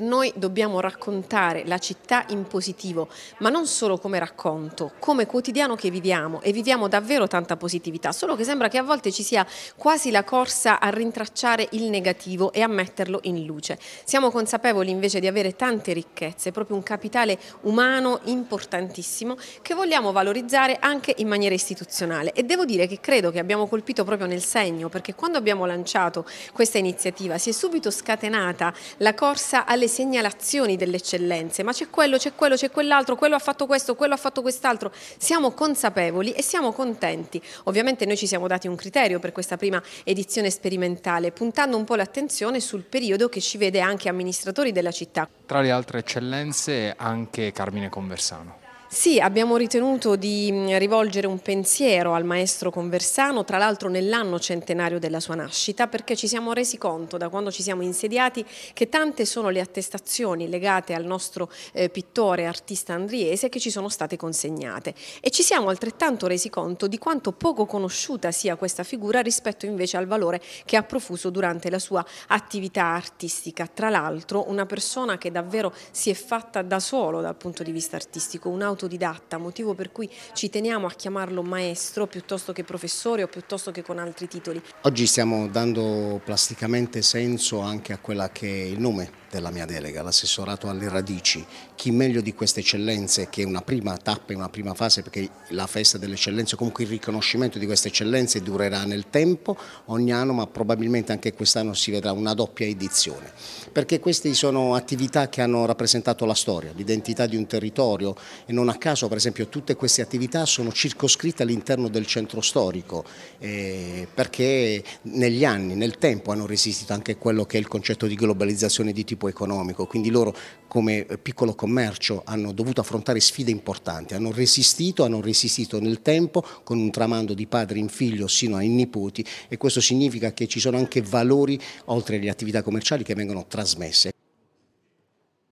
Noi dobbiamo raccontare la città in positivo, ma non solo come racconto, come quotidiano che viviamo e viviamo davvero tanta positività, solo che sembra che a volte ci sia quasi la corsa a rintracciare il negativo e a metterlo in luce. Siamo consapevoli invece di avere tante ricchezze, proprio un capitale umano importantissimo che vogliamo valorizzare anche in maniera istituzionale e devo dire che credo che abbiamo colpito proprio nel segno perché quando abbiamo lanciato questa iniziativa si è subito scatenata la corsa alle segnalazioni delle eccellenze, ma c'è quello, c'è quello, c'è quell'altro, quello ha fatto questo, quello ha fatto quest'altro. Siamo consapevoli e siamo contenti. Ovviamente noi ci siamo dati un criterio per questa prima edizione sperimentale, puntando un po' l'attenzione sul periodo che ci vede anche amministratori della città. Tra le altre eccellenze anche Carmine Conversano. Sì, abbiamo ritenuto di mm, rivolgere un pensiero al maestro Conversano, tra l'altro nell'anno centenario della sua nascita, perché ci siamo resi conto da quando ci siamo insediati che tante sono le attestazioni legate al nostro eh, pittore artista andriese che ci sono state consegnate e ci siamo altrettanto resi conto di quanto poco conosciuta sia questa figura rispetto invece al valore che ha profuso durante la sua attività artistica. Tra l'altro una persona che davvero si è fatta da solo dal punto di vista artistico, un autodidatta, motivo per cui ci teniamo a chiamarlo maestro piuttosto che professore o piuttosto che con altri titoli. Oggi stiamo dando plasticamente senso anche a quella che è il nome della mia delega, l'assessorato alle radici. Chi meglio di queste eccellenze, che è una prima tappa, una prima fase, perché la festa delle eccellenze, comunque il riconoscimento di queste eccellenze durerà nel tempo, ogni anno, ma probabilmente anche quest'anno si vedrà una doppia edizione. Perché queste sono attività che hanno rappresentato la storia, l'identità di un territorio e non a caso per esempio tutte queste attività sono circoscritte all'interno del centro storico eh, perché negli anni, nel tempo hanno resistito anche quello che è il concetto di globalizzazione di tipo tipo economico, quindi loro come piccolo commercio hanno dovuto affrontare sfide importanti, hanno resistito, hanno resistito nel tempo con un tramando di padre in figlio sino ai nipoti e questo significa che ci sono anche valori oltre alle attività commerciali che vengono trasmesse.